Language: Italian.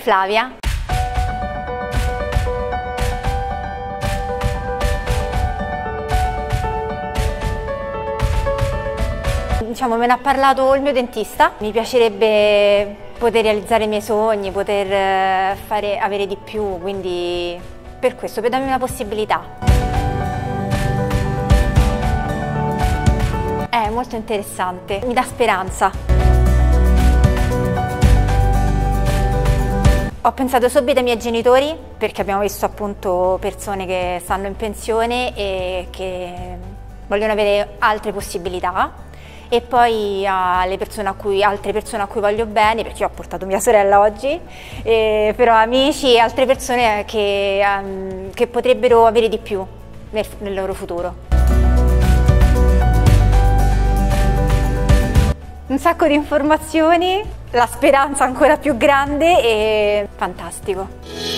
Flavia. Diciamo, me ne ha parlato il mio dentista, mi piacerebbe poter realizzare i miei sogni, poter eh, fare, avere di più, quindi per questo, per darmi una possibilità. È molto interessante, mi dà speranza. Ho pensato subito ai miei genitori perché abbiamo visto appunto persone che stanno in pensione e che vogliono avere altre possibilità e poi alle persone a cui, altre persone a cui voglio bene, perché io ho portato mia sorella oggi, eh, però amici e altre persone che, um, che potrebbero avere di più nel, nel loro futuro. Un sacco di informazioni, la speranza ancora più grande e fantastico.